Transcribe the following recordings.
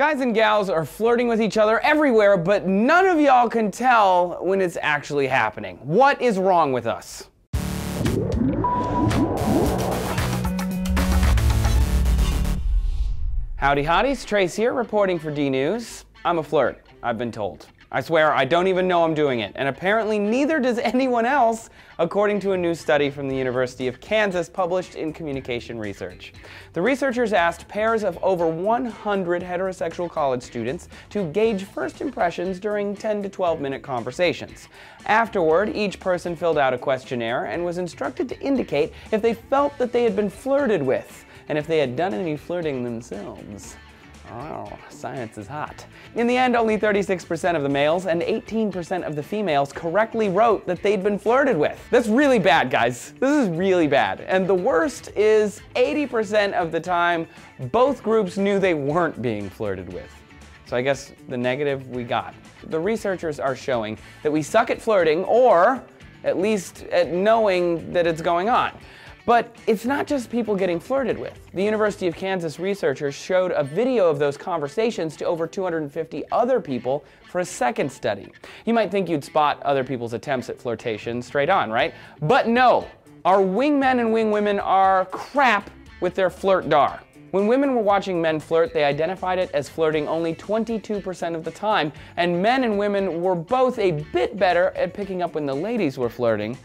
Guys and gals are flirting with each other everywhere, but none of y'all can tell when it's actually happening. What is wrong with us? Howdy hotties, Trace here reporting for D News. I'm a flirt, I've been told. I swear, I don't even know I'm doing it, and apparently neither does anyone else, according to a new study from the University of Kansas published in Communication Research. The researchers asked pairs of over 100 heterosexual college students to gauge first impressions during 10 to 12 minute conversations. Afterward, each person filled out a questionnaire and was instructed to indicate if they felt that they had been flirted with, and if they had done any flirting themselves. Oh, science is hot. In the end, only 36% of the males and 18% of the females correctly wrote that they'd been flirted with. That's really bad, guys. This is really bad. And the worst is 80% of the time, both groups knew they weren't being flirted with. So I guess the negative we got. The researchers are showing that we suck at flirting, or at least at knowing that it's going on. But it's not just people getting flirted with. The University of Kansas researchers showed a video of those conversations to over 250 other people for a second study. You might think you'd spot other people's attempts at flirtation straight on, right? But no, our wingmen and wingwomen are crap with their flirt-dar. When women were watching men flirt, they identified it as flirting only 22% of the time, and men and women were both a bit better at picking up when the ladies were flirting,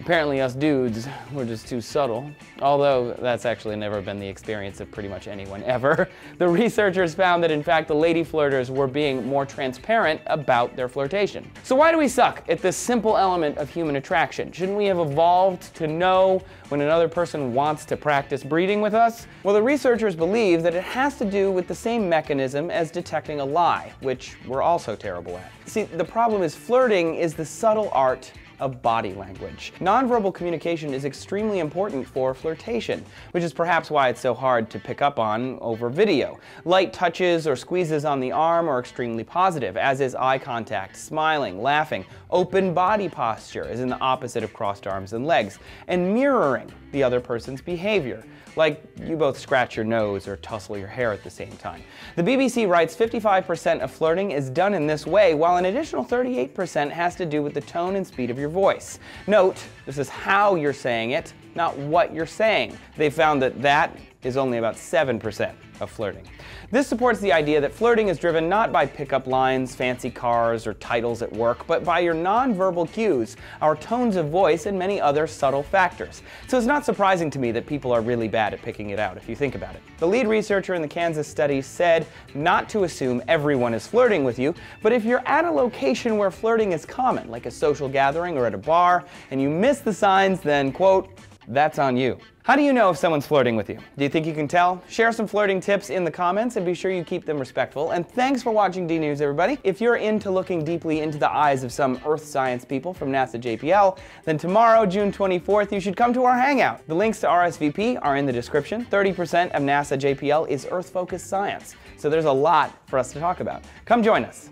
Apparently us dudes were just too subtle, although that's actually never been the experience of pretty much anyone ever. The researchers found that in fact the lady flirters were being more transparent about their flirtation. So why do we suck at this simple element of human attraction? Shouldn't we have evolved to know when another person wants to practice breeding with us? Well, the researchers believe that it has to do with the same mechanism as detecting a lie, which we're also terrible at. See, the problem is flirting is the subtle art of body language. Nonverbal communication is extremely important for flirtation, which is perhaps why it's so hard to pick up on over video. Light touches or squeezes on the arm are extremely positive, as is eye contact, smiling, laughing. Open body posture is in the opposite of crossed arms and legs, and mirroring the other person's behavior like you both scratch your nose or tussle your hair at the same time. The BBC writes 55% of flirting is done in this way, while an additional 38% has to do with the tone and speed of your voice. Note, this is how you're saying it, not what you're saying. They found that that is only about 7% of flirting. This supports the idea that flirting is driven not by pickup lines, fancy cars, or titles at work, but by your nonverbal cues, our tones of voice, and many other subtle factors. So it's not surprising to me that people are really bad at picking it out if you think about it. The lead researcher in the Kansas study said not to assume everyone is flirting with you, but if you're at a location where flirting is common, like a social gathering or at a bar, and you miss the signs, then quote, that's on you. How do you know if someone's flirting with you? Do you think you can tell? Share some flirting tips in the comments and be sure you keep them respectful. And thanks for watching D News, everybody. If you're into looking deeply into the eyes of some earth science people from NASA JPL, then tomorrow, June 24th, you should come to our hangout. The links to RSVP are in the description. 30% of NASA JPL is Earth-focused science, so there's a lot for us to talk about. Come join us.